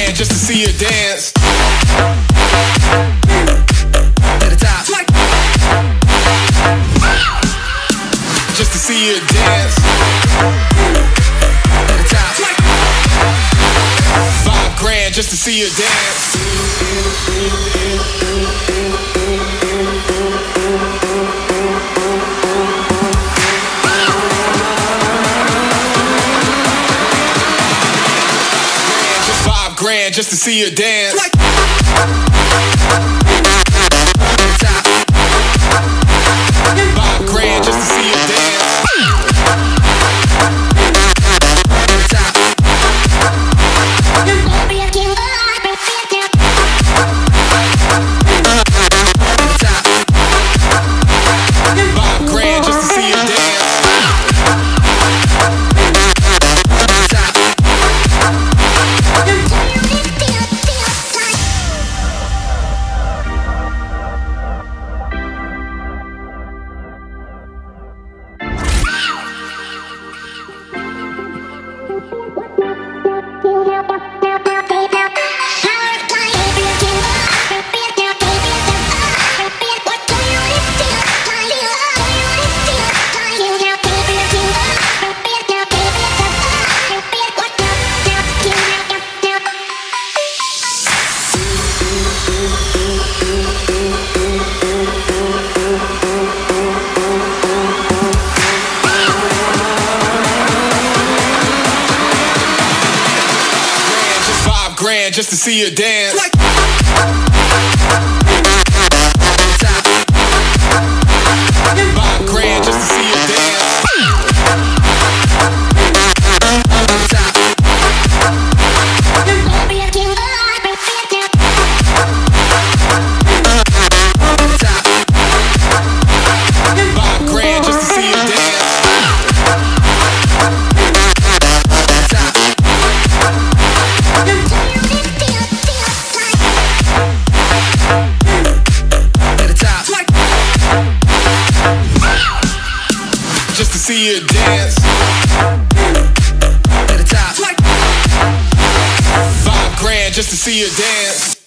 grand just to see you dance. To the top. Just to see you dance. To the top. Five grand just to see you dance. Grand just to see you dance. To just to see you dance. To see you dance. To the top. Five grand just to see you dance.